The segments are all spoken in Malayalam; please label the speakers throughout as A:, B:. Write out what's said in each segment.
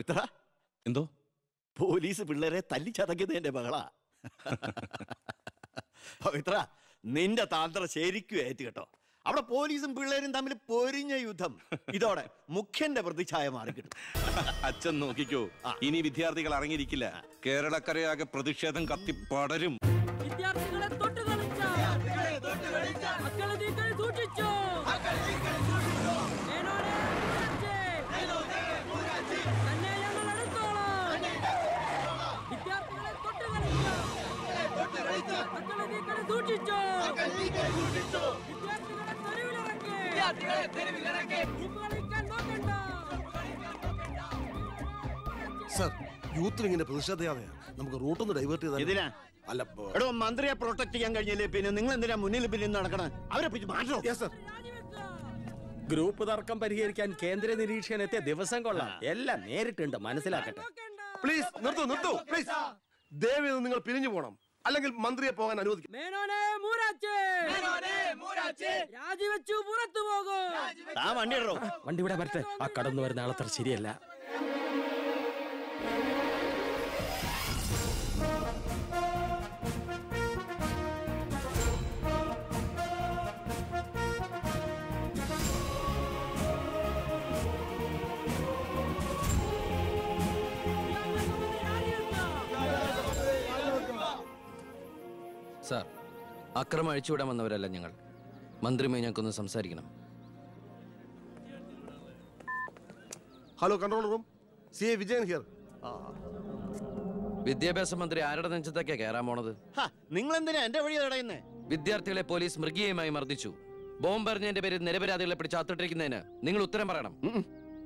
A: പവിത്ര
B: എന്തോ?
A: പോലീസ് പിള്ളേരെ തല്ലിച്ചതക്കിയതിന്റെ മകളാ. പവിത്ര നിന്റെ താന്ത്ര ശരിക്കും ഏറ്റ് കേട്ടോ. അവിടെ പോലീസും പിള്ളേരും തമ്മിൽ പൊരിഞ്ഞ യുദ്ധം. ഇതോടെ മുഖ്യന്റെ പ്രതിച്ഛായ മാറി കിട്ടും
B: അച്ഛൻ നോക്കിക്കോ ഇനി വിദ്യാർത്ഥികൾ അറിഞ്ഞിരിക്കില്ല കേരളക്കരയാകെ പ്രതിഷേധം കത്തി പടരും.
C: വിദ്യാർത്ഥികളെ നീക്കളെ സൂക്ഷിച്ചു. വിദ്യാർത്ഥികളെ തെരുവിലിറക്കി കളിക്കാൻ നോക്കണ്ട.
D: സർ യൂത്തിൽ ഇങ്ങനെ പ്രതിഷേധയാതെയാ നമുക്ക് റൂട്ടൊന്ന് ഡൈവേർട്ട് ചെയ്താൽ അല്ല
A: എടോ മന്ത്രിയെ പ്രൊട്ടക്ട് ചെയ്യാൻ കഴിഞ്ഞില്ലേ? പിന്നെ നിങ്ങൾ എന്തിനാ മുന്നിൽ പിന്നിൽ നടക്കണ? അവരെ പിടിച്ച് മാറ്റോ
D: സർ
E: ഗ്രൂപ്പ് തർക്കം പരിഹരിക്കാൻ കേന്ദ്ര നിരീക്ഷകൻ എത്തിയ ദിവസം കൊള്ളാം. എല്ലാം നേരിട്ടുണ്ട് മനസ്സിലാക്കട്ടെ.
D: പ്ലീസ് നിർത്തു നിർത്തു പ്ലീസ് ദയവ് നിങ്ങൾ പിരിഞ്ഞു പോകണം അല്ലെങ്കിൽ മന്ത്രിയെ പോകാൻ അനുവദിക്കും.
C: മേനോനെ മൂരാച്ചി. രാജിവെച്ചു പുറത്തു പോകും.
A: ആ വണ്ടി
E: വണ്ടി ഇവിടെ വരട്ടെ. ആ കടന്നു വരുന്ന ആളത്ര ശരിയല്ല.
F: അക്രമം അഴിച്ചുവിടാൻ വന്നവരല്ല ഞങ്ങൾ. മന്ത്രിയുമായി ഞങ്ങൾക്കൊന്ന് സംസാരിക്കണം.
D: Hello control room C A Vijayan here
F: വിദ്യാഭ്യാസ മന്ത്രി ആരുടെ നെഞ്ചത്തേക്കാ കയറാൻ പോണത്?
A: നിങ്ങൾ എന്തിനാ എന്റെ വഴി തടയുന്നേ?
F: വിദ്യാർത്ഥികളെ പോലീസ് മൃഗീയമായി മർദ്ദിച്ചു. ബോംബെറിഞ്ഞതിന്റെ പേരിൽ നിരപരാധികളെ പിടിച്ച് അത്തിട്ടിരിക്കുന്നതിന് നിങ്ങൾ ഉത്തരം പറയണം.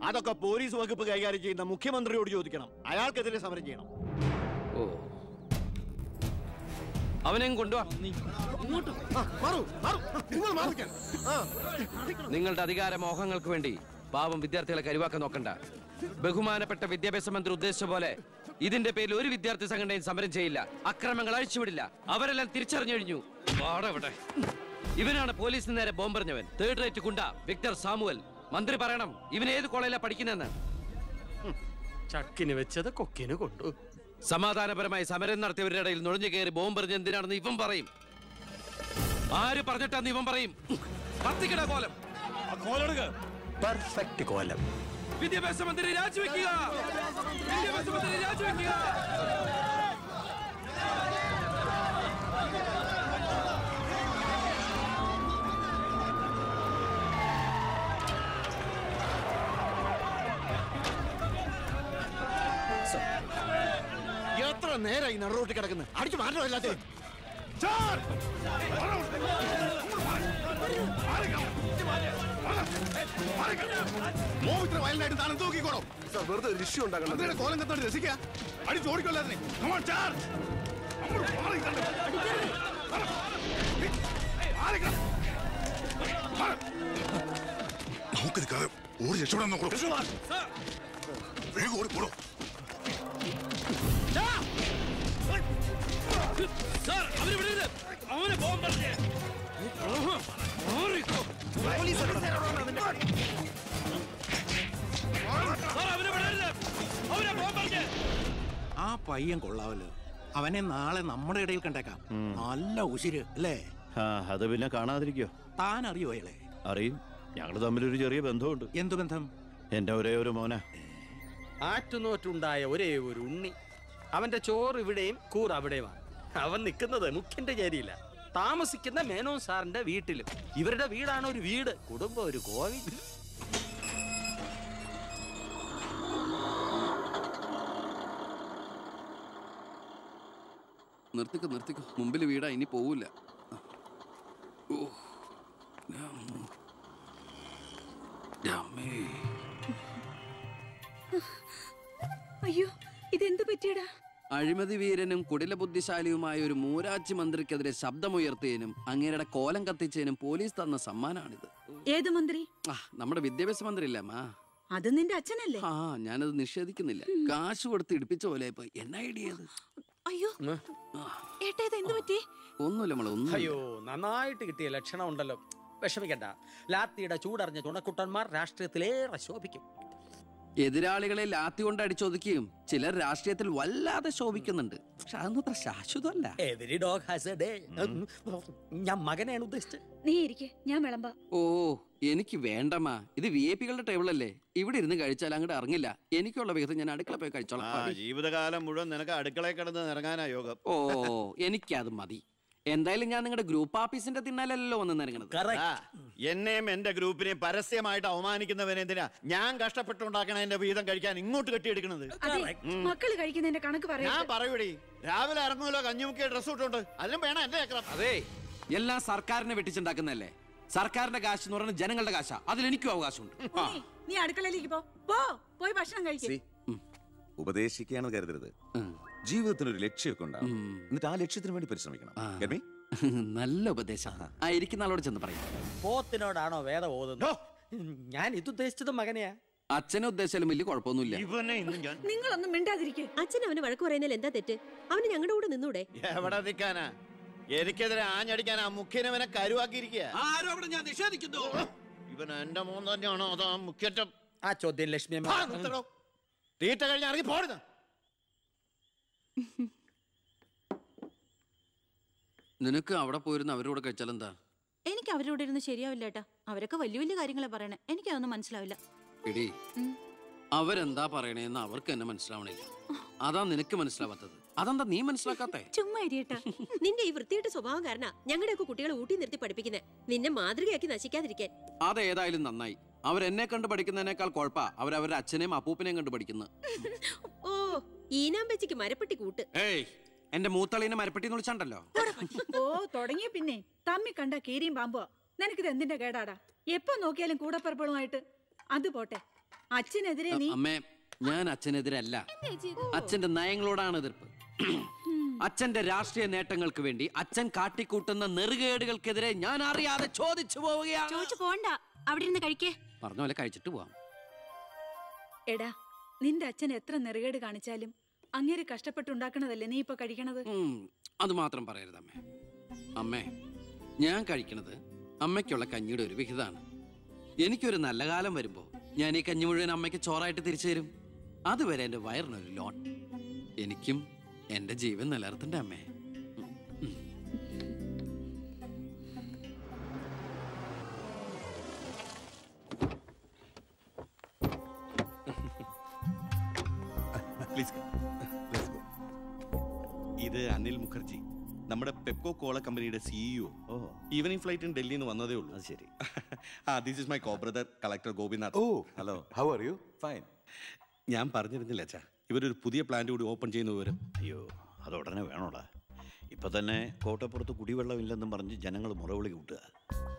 A: അതൊക്കെ പോലീസ് വകുപ്പ് കൈകാര്യം ചെയ്യുന്ന മുഖ്യമന്ത്രിയോട് ചോദിക്കണം. അയാൾക്കെതിരെ സമരം ചെയ്യണം.
F: ഓ അവനെയും കൊണ്ടുവാ. നിങ്ങളുടെ അധികാര മോഹങ്ങൾക്ക് വേണ്ടി പാവം വിദ്യാർത്ഥികളെ കരുവാക്കാൻ നോക്കണ്ട. ബഹുമാനപ്പെട്ട വിദ്യാഭ്യാസ മന്ത്രി ഉദ്ദേശിച്ച പോലെ ഇതിന്റെ പേരിൽ ഒരു വിദ്യാർത്ഥി സംഘടനയും സമരം ചെയ്യില്ല. അക്രമങ്ങൾ അഴിച്ചുവിടില്ല. അവരെല്ലാം തിരിച്ചറിഞ്ഞു കഴിഞ്ഞു. പാടവിടെ ഇവനാണ് പോലീസിന് നേരെ ബോംബെറിഞ്ഞവൻ. Third rate goonda Victor Samuel. മന്ത്രി പറയണം ഇവൻ ഏത് കോളേജിലാണ് പഠിക്കുന്നതെന്ന്?
E: ചക്കിന് വെച്ചത് കൊക്കിന് കൊണ്ടു.
F: സമാധാനപരമായി സമരം നടത്തിയവരുടെ ഇടയിൽ നുഴഞ്ഞു കയറി ബോംബെറിഞ്ഞ് എന്തിനാണെന്ന് ഇവൻ പറയും. ആര് പറഞ്ഞിട്ടാന്ന് ഇവൻ പറയും? കത്തിക്കട കോലം.
E: പെർഫെക്റ്റ് കോലം.
F: വിദ്യാഭ്യാസ മന്ത്രി രാജിവെക്കുക. വിദ്യാഭ്യാസ മന്ത്രി രാജിവെക്കുക.
A: നേരായി നടുറോട്ടിൽ കിടക്കുന്നത് അടിച്ചു മാറ്റോ എല്ലാത്തിനും
D: മോമിത്ര വയലിനായിട്ട് താനും തൂക്കിക്കോളോ. സർ വെറുതെ ഒരു ഇഷ്യൂ ഉണ്ടാക്കണം. കോലം കത്തോട്ട് രസിക്കുക. അടിച്ചു ഓടിക്കൊല്ലാതെ
G: നമുക്കിത് ഓടി രക്ഷപ്പെടാൻ നോക്കണം വേഗം ഓടിപ്പോടോ
F: സാർ
H: ആ പയ്യൻ കൊള്ളാവല്ലോ. അവനെ നാളെ നമ്മുടെ ഇടയിൽ കണ്ടേക്കാം. നല്ല ഉശിര് അല്ലേ?
A: ആ അത് പിന്നെ കാണാതിരിക്കോ?
H: താൻ അറിയോ അയാളെ?
A: അറിയും. ഞങ്ങൾ തമ്മിൽ ഒരു ചെറിയ ബന്ധമുണ്ട്.
H: എന്തു ബന്ധം?
A: എന്റെ ഒരേ ഒരു മോന.
E: ആറ്റുനോറ്റുണ്ടായ ഒരേ ഒരു ഉണ്ണി. അവന്റെ ചോറ് ഇവിടെയും കൂർ അവിടെയുമാണ്. അവൻ നിൽക്കുന്നത് മുഖ്യന്റെ ചേരിയില്ല. താമസിക്കുന്ന മേനോൻ സാറിന്റെ വീട്ടിലും. ഇവരുടെ വീടാണ് ഒരു വീട്. കുടുംബം ഒരു കോവിൽ
F: നിർത്തിക്കോ നിർത്തിക്കോ. മുമ്പിൽ വീടാ ഇനി പോവില്ല
I: അയ്യോ ഇതെന്ത് പറ്റിയടാ?
F: അഴിമതി വീരനും കുടില ബുദ്ധിശാലിയുമായ ഒരു മൂരാച്ചി മന്ത്രിക്കെതിരെ ശബ്ദമുയർത്തിയതിനും അങ്ങേരുടെ കോലം കത്തിച്ചതിനും പോലീസ് തന്ന സമ്മാനാണിത്.
I: ഏത് മന്ത്രി?
F: ആ നമ്മുടെ വിദ്യാഭ്യാസ മന്ത്രി ഇല്ലേ മാ
I: അത് നിന്റെ അച്ഛനല്ലേ?
F: ആ ഞാനത് നിഷേധിക്കുന്നില്ല. കാശ് കൊടുത്ത് ഇടിപ്പിച്ച പോലെ ഇപ്പൊ എന്ന ഐഡിയ
I: അയ്യോ. ഏട്ടാ ഇത് എന്ത് പറ്റി?
F: ഒന്നുമില്ല ഒന്നും
E: അയ്യോ നന്നായിട്ട് കിട്ടിയ ലക്ഷണം ഉണ്ടല്ലോ വിഷമിക്കണ്ട. ലാത്തിയുടെ ചൂടറിഞ്ഞ തുണക്കുട്ടന്മാർ രാഷ്ട്രീയത്തിലേറെ ശോഭിക്കും.
F: എതിരാളികളെ ലാത്തി കൊണ്ട് അടിച്ചൊതുക്കിയും ചിലർ രാഷ്ട്രീയത്തിൽ വല്ലാതെ ശോഭിക്കുന്നുണ്ട്. പക്ഷെ അതൊന്നും അത്ര ശാശ്വതമല്ല.
E: Every dog has a day ഞാൻ മകനെയാണ് ഉദ്ദേശിച്ചത്.
I: നീ ഇരിക്കെ. ഞാൻ വിളമ്പാ.
F: ഓ എനിക്ക് വേണ്ടമാ ഇത് വി ഐ പികളുടെ ടേബിളല്ലേ ഇവിടെ ഇരുന്ന് കഴിച്ചാൽ അങ്ങോട്ട് ഇറങ്ങില്ല. എനിക്കുള്ള വിഹിതം ഞാൻ അടുക്കള പോയി
A: ആ
F: കഴിച്ചോളാം
A: ജീവിതകാലം മുഴുവൻ നിനക്ക് അടുക്കളയിൽ കിടന്ന് ഇറങ്ങാനാ യോഗം.
F: ഓ എനിക്കത് മതി. എന്തായാലും ഞാൻ നിങ്ങളുടെ ഗ്രൂപ്പ് ഓഫീസിന്റെ തിന്നാലല്ലോ വന്ന്
A: നിറങ്ങുന്നത് എന്നെയും എന്റെ ഗ്രൂപ്പിനെയും പരസ്യമായിട്ട് അവമാനിക്കുന്നവനെന്തിനാ ഞാൻ കഷ്ടപ്പെട്ടുണ്ടാക്കണ എന്റെ വീതം കഴിക്കാൻ ഇങ്ങോട്ട് കെട്ടിയെടുക്കണത്.
I: മക്കൾ കഴിക്കുന്നതിന്റെ കണക്ക്
A: ഞാൻ
I: പറയാ
A: പറയൂടി രാവിലെ ഇറങ്ങുമല്ലോ കഞ്ഞിമുക്കിയ ഡ്രസ് ഇട്ടുണ്ട് അതിലും വേണം എന്റെ
F: അതെ എല്ലാം സർക്കാരിനെ വെട്ടിച്ചുണ്ടാക്കുന്നല്ലേ സർക്കാരിന്റെ കാശ് എന്ന് പറയുന്നത് ജനങ്ങളുടെ കാശാ. അതിൽ എനിക്കും അവകാശമുണ്ട്.
I: നീ അടുക്കളയിലേക്ക് പോ. പോ പോയി ഭക്ഷണം കഴിച്ചു
J: ഉപദേശിക്കുകയാണ് കരുതരുത്. ജീവിതത്തിന് ഒരു ലക്ഷ്യമൊക്കെ ഉണ്ടാവും. എന്നിട്ട് ആ ലക്ഷ്യത്തിന് വേണ്ടി പരിശ്രമിക്കണം. Get
F: നല്ല ഉപദേശം. ആ. ഇരിക്കുന്ന ആളോട് ചെന്ന് പറയാം.
E: പോത്തിനോടാണോ വേദ ഓതുന്നത്? ഞാൻ ഇത് ഉദ്ദേശിച്ചത് മകനെയാ.
F: അച്ഛനെ ഉദ്ദേശിച്ചാലും വലിയ കുഴപ്പമൊന്നുമില്ല.
A: ഇവനെ ഇന്ന് ഞാൻ
I: നിങ്ങളൊന്നും മിണ്ടാതിരിക്കേ.
K: അച്ഛൻ അവന് വഴക്ക് പറയുന്നതിൽ എന്താ തെറ്റ്? അവന് ഞങ്ങളുടെ കൂടെ നിന്നൂടെ?
A: എവിടെ നിൽക്കാനാ എനിക്കെതിരെ ആഞ്ഞടിക്കാൻ ആ മുഖ്യനവനെ കരുവാക്കിയിരിക്കുക
E: ആരോപണം ഞാൻ നിഷേധിക്കുന്നു.
A: ഇവൻ എന്റെ മോൻ തന്നെയാണോ അതോ മുഖ്യറ്റം?
E: ആ ചോദ്യം ലക്ഷ്മി.
A: തീറ്റ കഴിഞ്ഞ ഇറങ്ങി പോരുന്ന
F: നിനക്ക് അവിടെ പോയിരുന്ന അവരോട് കഴിച്ചാൽ എന്താ
I: എനിക്ക് അവരോട് ഇരുന്ന് ശരിയാവില്ല ഏട്ടാ. അവരൊക്കെ വലിയ വലിയ കാര്യങ്ങളെ പറയണേ. എനിക്ക് അതൊന്നും മനസ്സിലാവില്ല.
F: എടി അവരെന്താ പറയണേന്ന് അവർക്ക് എന്നെ മനസ്സിലാവണില്ല. അതാ നിനക്ക് മനസ്സിലാവാത്തത്. അതെന്താ നീ മനസ്സിലാക്കാത്തെ?
I: ചുമ്മാ ഇരിയട്ടാ
K: നിന്റെ ഈ വൃത്തിയുടെ സ്വഭാവം കാരണം ഞങ്ങളുടെയൊക്കെ കുട്ടികളെ ഊട്ടി നിർത്തി പഠിപ്പിക്കുന്നത് നിന്നെ മാതൃകയാക്കി നശിക്കാതിരിക്കാൻ.
F: അതേതായാലും നന്നായി. അവരെന്നെ കണ്ട് പഠിക്കുന്നതിനേക്കാൾ കുഴപ്പ അവരവരുടെ അച്ഛനെയും അപ്പൂപ്പനെയും കണ്ട് പഠിക്കുന്നു.
K: ഓ ഈനാമ്പച്ചിക്ക് മരപ്പെട്ടി കൂട്ട്.
F: എന്റെ മൂത്തളീനെ മരപ്പെട്ടി വിളിച്ചാണ്ടല്ലോ.
I: ഓ തുടങ്ങിയ പിന്നെ. തമ്മി കണ്ട കീരിയും പാമ്പോ നിനക്കിത് എന്തിന്റെ കേടാടാ? എപ്പോ നോക്കിയാലും കൂടപ്പറപ്പളുമായിട്ട്? അത് പോട്ടെ. അച്ഛനെതിരെ നീ
F: അമ്മേ ഞാൻ അച്ഛനെതിരല്ല. അച്ഛന്റെ നയങ്ങളോടാണ് എതിർപ്പ്. അച്ഛന്റെ രാഷ്ട്രീയ നേട്ടങ്ങൾക്ക് വേണ്ടി അച്ഛൻ കാട്ടിക്കൂട്ടുന്ന നെറുകേടുകൾക്കെതിരെ ഞാൻ അറിയാതെ ചോദിച്ചു പോവുകയാണ്.
I: ചോദിച്ചു പോണ്ട. അവിടെ ഇരുന്ന് കഴിക്കേ.
F: പറഞ്ഞ പോലെ കഴിച്ചിട്ട് പോവാം.
I: എടാ നിന്റെ അച്ഛൻ എത്ര നെറുകേട് കാണിച്ചാലും അങ്ങേര് കഷ്ടപ്പെട്ടുണ്ടാക്കണതല്ലേ നീ ഇപ്പൊ കഴിക്കണത്?
F: അത് മാത്രം പറയരുത് അമ്മേ. അമ്മേ ഞാൻ കഴിക്കണത് അമ്മയ്ക്കുള്ള കഞ്ഞിയുടെ ഒരു വിഹിതമാണ്. എനിക്കൊരു നല്ല കാലം വരുമ്പോ ഞാൻ ഈ കഞ്ഞി മുഴുവൻ അമ്മയ്ക്ക് ചോറായിട്ട് തിരിച്ചു തരും. അതുവരെ എന്റെ വയറിനൊരു ലോൺ എനിക്കും എന്റെ ജീവൻ നിലനിർത്തണ്ടേ അമ്മേ.
B: മുഖർജി നമ്മുടെ പെപ്കോ കോള കമ്പനിയുടെ സിഇഒ ഈവനിങ് ഫ്ലൈറ്റ് ഡൽഹിയിൽ നിന്ന് വന്നതേ ഉള്ളൂ.
A: അത് ശരി.
B: ആ this is my co brother collector Gopinath
J: oh hello how are you fine
B: ഞാൻ പറഞ്ഞിരുന്നില്ല അച്ഛാ. ഇവരൊരു പുതിയ പ്ലാന്റ് കൂടി ഓപ്പൺ ചെയ്യുന്ന വിവരം.
A: അയ്യോ അത് ഉടനെ വേണോടാ. ഇപ്പൊ തന്നെ കോട്ടപ്പുറത്ത് കുടിവെള്ളമില്ലെന്നും പറഞ്ഞ് ജനങ്ങൾ മുറവിളി കൂട്ടുക.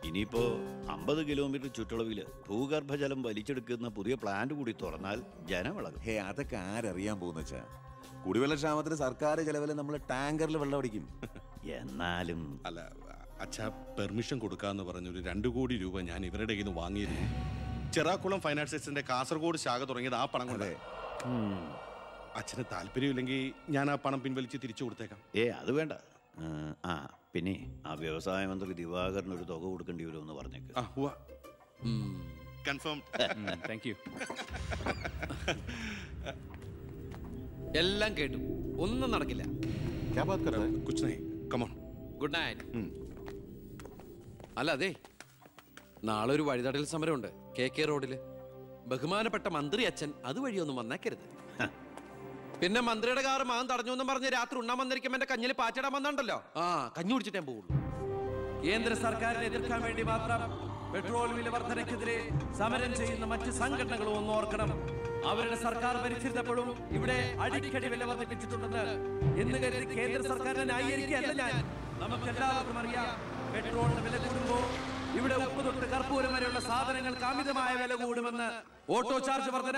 A: ഇനിയിപ്പോ അമ്പത് കിലോമീറ്റർ ചുറ്റളവിൽ ഭൂഗർഭജലം വലിച്ചെടുക്കുന്ന പുതിയ പ്ലാന്റ് കൂടി തുറന്നാൽ ജനമിളകും
J: ഹേ അതൊക്കെ ആരറിയാൻ പോകുന്ന വെച്ചാ കുടിവെള്ള ക്ഷാമത്തിന് സർക്കാർ ചെലവിൽ നമ്മൾ ടാങ്കറിൽ വെള്ളം അടിക്കും.
A: എന്നാലും
B: അല്ല അച്ഛാ പെർമിഷൻ കൊടുക്കാന്ന് പറഞ്ഞൊരു രണ്ടു കോടി രൂപ ഞാൻ ഇവരുടെ കയ്യിൽ നിന്ന് വാങ്ങിയിരുന്നു. ചെറാക്കുളം ഫൈനാൻസേഴ്സിന്റെ കാസർഗോഡ് ശാഖ തുടങ്ങിയത് ആ പണം കൊണ്ടേ. അച്ഛന് താല്പര്യമില്ലെങ്കിൽ ഞാൻ ആ പണം പിൻവലിച്ച് തിരിച്ചു കൊടുത്തേക്കാം.
A: ഏ അത് വേണ്ട. ആ, പിന്നെ ആ വ്യവസായ മന്ത്രി ദിവാകരന് ഒരു തുക കൊടുക്കേണ്ടി വരുമെന്ന് പറഞ്ഞേക്ക്.
B: കൺഫേം
F: താങ്ക് യു എല്ലാം കേട്ടു. ഒന്നും നടക്കില്ല. ഗുഡ് നൈറ്റ് അല്ല? അതെ. നാളെ ഒരു വഴിതടൽ സമരമുണ്ട്. കെ കെ റോഡിൽ. ബഹുമാനപ്പെട്ട മന്ത്രി അച്ഛൻ അതുവഴി ഒന്നും വന്നേക്കരുത് പിന്നെ മന്ത്രിയുടെ കാറ് മാൻ തടഞ്ഞു എന്ന് പറഞ്ഞ് രാത്രി ഉണ്ണാൻ വന്നിരിക്കുമ്പോ എന്റെ കഞ്ഞിൽ പാറ്റിടാൻ വന്നിട്ടുണ്ടല്ലോ ആ കഞ്ഞി കുടിച്ചിട്ടേ പോകുള്ളൂ കേന്ദ്ര സർക്കാരിനെ എതിർക്കാൻ വേണ്ടി മാത്രം പെട്രോൾ വില വർധനയ്ക്കെതിരെ സമരം ചെയ്യുന്ന മറ്റ് സംഘടനകളും ഒന്ന് ഓർക്കണം. അവരുടെ സർക്കാർ ഭരിച്ചിരുന്നപ്പോഴും ഇവിടെ അടിക്കടി വില വർദ്ധിപ്പിച്ചിട്ടുണ്ടെന്ന് എന്ന് കരുതി കേന്ദ്ര സർക്കാരിനെ ന്യായീകരിക്കുകയല്ല ഞാൻ. നമുക്ക് എല്ലാവർക്കും അറിയാം പെട്രോളിന് വില കൂടുമ്പോ ഇവിടെ ഉപ്പ് തൊട്ട് കർപ്പൂരം വരെയുള്ള സാധനങ്ങൾക്ക് അമിതമായ വില കൂടുമെന്ന് ഓട്ടോ ചാർജ് വർധന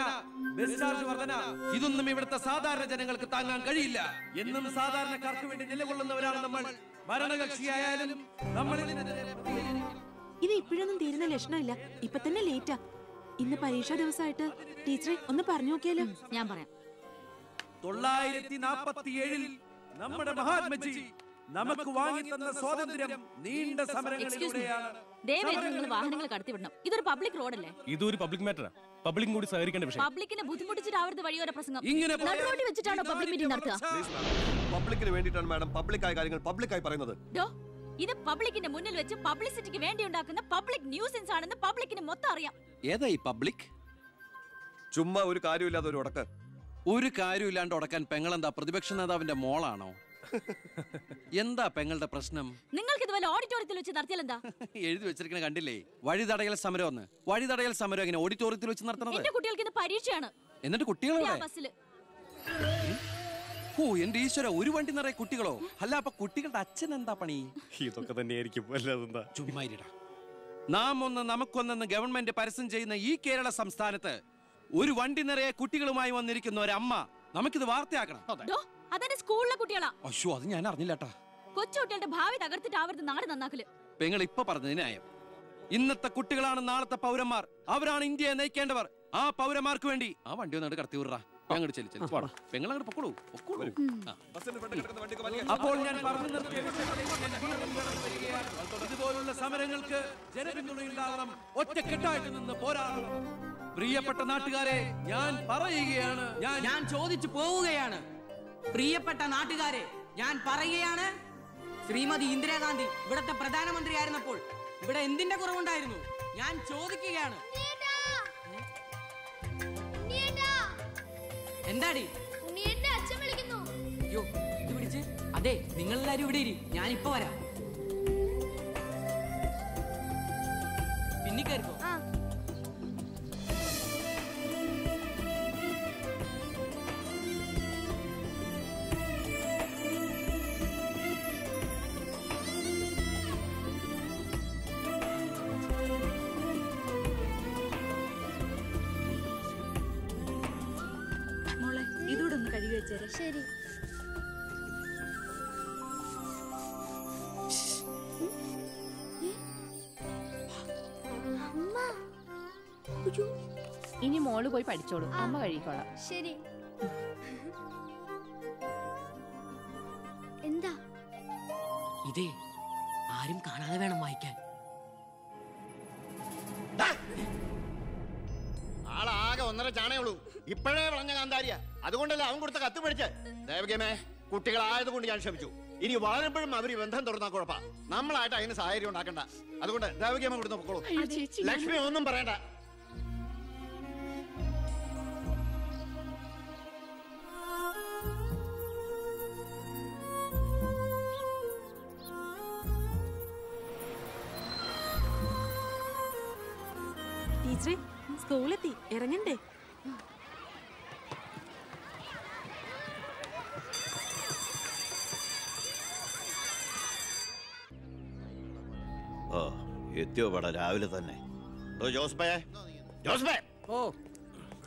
F: ബസ് ചാർജ് വർധന ഇതൊന്നും ഇവിടുത്തെ സാധാരണ ജനങ്ങൾക്ക് താങ്ങാൻ കഴിയില്ല. എന്നും സാധാരണക്കാർക്ക് വേണ്ടി നിലകൊള്ളുന്നവരാണ് നമ്മൾ. ഭരണകക്ഷിയായാലും നമ്മൾ
L: ഇത് ഇപ്പോഴൊന്നും തീരുന്ന ലക്ഷണമില്ല. ഇപ്പൊ തന്നെ ലേറ്റാ. ഇന്ന് പരീക്ഷാ ദിവസമായിട്ട് ടീച്ചറെ ഒന്ന് പറഞ്ഞു നോക്കിയാലോ? ഞാൻ പറയാം.
F: തൊള്ളായിരത്തി നാപ്പത്തി ഏഴിൽ നമ്മുടെ മഹാത്മജി നമുക്ക് വാങ്ങി തന്ന സ്വാതന്ത്ര്യം നീണ്ട സമരങ്ങളിലൂടെയാണ്.
M: വാഹനങ്ങൾ കടത്തിവിടണം. ഇതൊരു പബ്ലിക് റോഡല്ലേ
N: ഇതൊരു പബ്ലിക് മാറ്ററാ
M: പബ്ലിക്കും കൂടി സഹകരിക്കേണ്ട വിഷയം.
N: പബ്ലിക്കിനെ ബുദ്ധിമുട്ടിച്ചിട്ടാവരുത് വഴിയോര പ്രസംഗം.
O: ഇങ്ങനെ
N: വെച്ചിട്ടാണോ പബ്ലിക് മീറ്റിംഗ് നടത്തുക?
O: പബ്ലിക്കിന് വേണ്ടിയിട്ടാണ് മാഡം പബ്ലിക്കായ കാര്യങ്ങൾ പബ്ലിക്കായി പറയുന്നത്.
N: ഡോ ഇത് പബ്ലിക്കിന്റെ മുന്നിൽ വെച്ച് പബ്ലിസിറ്റിക്ക് വേണ്ടി ഉണ്ടാക്കുന്ന പബ്ലിക് ന്യൂസൻസ് ആണെന്ന് പബ്ലിക്കിന് മൊത്തം അറിയാം.
F: ഏതാ ഈ പബ്ലിക്
O: ചുമ്മാ ഒരു കാര്യമില്ലാതെ ഒരു ഉടക്ക്.
F: ഒരു കാര്യമില്ലാണ്ട് ഉടക്കാൻ പെങ്ങളെന്താ പ്രതിപക്ഷ നേതാവിന്റെ മോളാണോ? എന്താ പെങ്ങളുടെ പ്രശ്നം?
N: നിങ്ങൾക്ക് ഇതുപോലെ ഓഡിറ്റോറിയത്തിൽ വെച്ച് നടത്തിയാൽ എന്താ?
F: എഴുതി വെച്ചിരിക്കണ കണ്ടില്ലേ? വഴിതടയൽ സമരം ഒന്ന് വഴിതടയൽ സമരം എങ്ങനെ? ഓഡിറ്റോറിയത്തിൽ വെച്ച് നടത്തണത്?
N: എന്റെ കുട്ടികൾക്ക് ഇന്ന് പരീക്ഷയാണ്.
F: എന്നിട്ട്
N: കുട്ടികളുടെ ബസ്സിൽ
F: ഓ എന്റെ ഈശ്വര ഒരു വണ്ടി നിറയെ കുട്ടികളോ? അല്ല അപ്പൊ കുട്ടികളുടെ അച്ഛൻ എന്താ പണി?
M: ഇതൊക്കെ തന്നെയായിരിക്കും. അല്ലാതെന്താ
F: ചുമ്മാരിടാ നാം ഒന്ന് നമുക്കൊന്നെന്ന് ഗവൺമെന്റ് പരസ്യം ചെയ്യുന്ന ഈ കേരള സംസ്ഥാനത്ത് ഒരു വണ്ടി നിറയെ കുട്ടികളുമായി വന്നിരിക്കുന്ന ഒരമ്മ നമുക്കിത് വാർത്തയാക്കണം.
N: അതെന്റെ സ്കൂളിലെ കുട്ടികളാ.
F: അയ്യോ അത് ഞാൻ അറിഞ്ഞില്ലട്ടാ.
N: കൊച്ചുകുട്ടികളുടെ ഭാവി തകർത്തിട്ട് തകർത്തിട്ടാവരുത് നാട് നന്നാക്കൽ.
F: പെങ്ങൾ ഇപ്പൊ പറഞ്ഞത് ന്യായം. ഇന്നത്തെ കുട്ടികളാണ് നാളത്തെ പൗരന്മാർ. അവരാണ് ഇന്ത്യയെ നയിക്കേണ്ടവർ. ആ പൗരന്മാർക്ക് വേണ്ടി ആ വണ്ടി ഒന്നാണ്ട് കടത്തി വിടറാ അങ്ങോട്ട് ചെല്ലു ചെല്ലു. പെങ്ങൾ അങ്ങോട്ട് പൊക്കോളൂ. പൊക്കോളൂ. ആ. അപ്പോൾ ഞാൻ പറഞ്ഞു. ഇതുപോലുള്ള സമരങ്ങൾക്ക് ജനപിന്തുണയുണ്ടാകണം. ഒറ്റക്കെട്ടായിട്ട് നിന്ന് പോരാടണം. പ്രിയപ്പെട്ട നാട്ടുകാരെ ഞാൻ പറയുകയാണ് ഞാൻ
P: ഞാൻ ചോദിച്ചു പോവുകയാണ്. പ്രിയപ്പെട്ട നാട്ടുകാരെ ഞാൻ പറയുകയാണ്. ശ്രീമതി ഇന്ദിരാഗാന്ധി ഇവിടത്തെ പ്രധാനമന്ത്രി ആയിരുന്നപ്പോൾ ഇവിടെ എന്തിന്റെ കുറവുണ്ടായിരുന്നു? ഞാൻ ചോദിക്കുകയാണ്. എന്താടി?
Q: അച്ഛൻ വിളിക്കുന്നു.
P: അയ്യോ ഇത് പിടിച്ച്. അതെ നിങ്ങൾ എല്ലാരും ഇവിടെ ഇരി. ഞാനിപ്പോ വരാം.
R: ഇനി മോൾ പോയി പഠിച്ചോളൂ. അമ്മ കഴിക്കോളാം.
Q: ശരി. എന്താ?
P: ഇതേ ആരും കാണാതെ വേണം വായിക്കാൻ.
S: ആളാകെ ഒന്നര ചാണേ ഉള്ളൂ. ഇപ്പോഴേ വളഞ്ഞ കാന്താരിയ. അതുകൊണ്ടല്ലേ അവൻ കൊടുത്ത കത്ത് പഠിച്ച് ദേവകമേ കുട്ടികളായതുകൊണ്ട് ഞാൻ ക്ഷമിച്ചു. ഇനി വളരുമ്പോഴും അവർ ബന്ധം തുറന്നാ കുഴപ്പാ. നമ്മളായിട്ട് അതിന് സാഹചര്യം ഉണ്ടാക്കണ്ട. അതുകൊണ്ട്
R: ദേവകേമ കൊടുത്ത് ഞാൻ-
S: ലക്ഷ്മി ഒന്നും പറയണ്ട.
L: സ്കൂളെത്തി. ഇറങ്ങണ്ടേ?
A: ഓ എത്തിയോ പട രാവിലെ തന്നെ. ഓ ജോസ്ബേ ജോസ്ബേ
E: ഓ.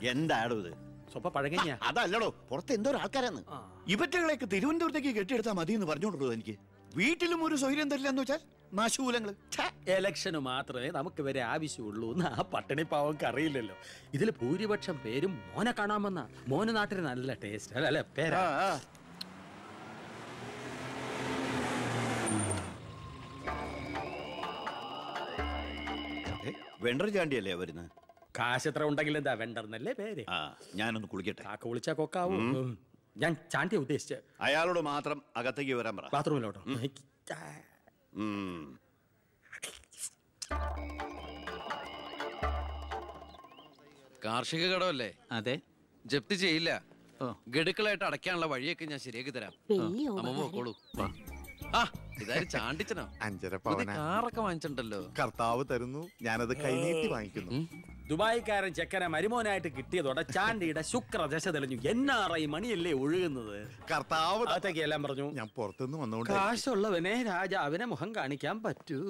A: എന്താടോ ഇത്?
E: സ്വപ്പ പഴകഞ്ഞ?
A: അതല്ലടോ പുറത്ത് എന്തോ ആൾക്കാരാന്ന്. ഇവറ്റകളെയൊക്കെ തിരുവനന്തപുരത്തേക്ക് കെട്ടിയെടുത്താൽ മതി എന്ന് പറഞ്ഞോണ്ടോ എനിക്ക്. വീട്ടിലും ഒരു സൗകര്യം തരില്ല എന്ന് വെച്ചാൽ? നാശൂലങ്ങൾ.
E: എലക്ഷന് മാത്രമേ നമുക്ക് വരെ ആവശ്യമുള്ളൂ എന്ന് ആ പട്ടിണി പാവക്ക് അറിയില്ലല്ലോ. ഇതിൽ ഭൂരിപക്ഷം പേരും മോനെ കാണാമെന്ന. മോന് നാട്ടിന് നല്ല ടേസ്റ്റ് അല്ലേ അല്ലെ പേരാ.
A: വെണ്ടർ ചാണ്ടിയല്ലേ വരുന്നത്
E: കാശ് എത്ര ഉണ്ടെങ്കിൽ എന്താ വെണ്ടർന്നല്ലേ പേര്?
A: ആ ഞാനൊന്ന് കുളിക്കട്ടെ.
E: കാക്ക വിളിച്ചാ കൊക്കാവും. ഞാൻ ചാണ്ടിയ ഉദ്ദേശിച്ച.
A: അയാളോട് മാത്രം അകത്തേക്ക് വരാൻ പറ.
E: ബാത്റൂമിലോട്ടോ
A: ഉം.
F: കാർഷിക കടമല്ലേ
H: അതെ.
F: ജപ്തി ചെയ്യില്ല. ഗഡുക്കളായിട്ട് അടയ്ക്കാനുള്ള വഴിയൊക്കെ ഞാൻ ശരിയാക്കി തരാം. അമ്മ പോക്കോളൂ. ചാണ്ടിച്ചനോ?
D: അഞ്ചര
F: കാറൊക്കെ വാങ്ങിച്ചിട്ടുണ്ടല്ലോ.
D: കർത്താവ് തരുന്നു. ഞാനത് കൈനീട്ടി വാങ്ങിക്കുന്നു.
E: ദുബായിക്കാരൻ ചെക്കനെ മരുമോനായിട്ട് കിട്ടിയതോടെ ചാണ്ടിയുടെ ശുക്രദശ തെളിഞ്ഞു. എന്നാറ മണിയല്ലേ ഒഴുകുന്നത്?
D: കർത്താവ്
E: അകത്തേക്ക് എല്ലാം പറഞ്ഞു.
D: ഞാൻ പുറത്തുനിന്ന് വന്നോണ്ട്
E: കാശുള്ളവനെ രാജാവിനെ മുഖം കാണിക്കാൻ പറ്റൂ.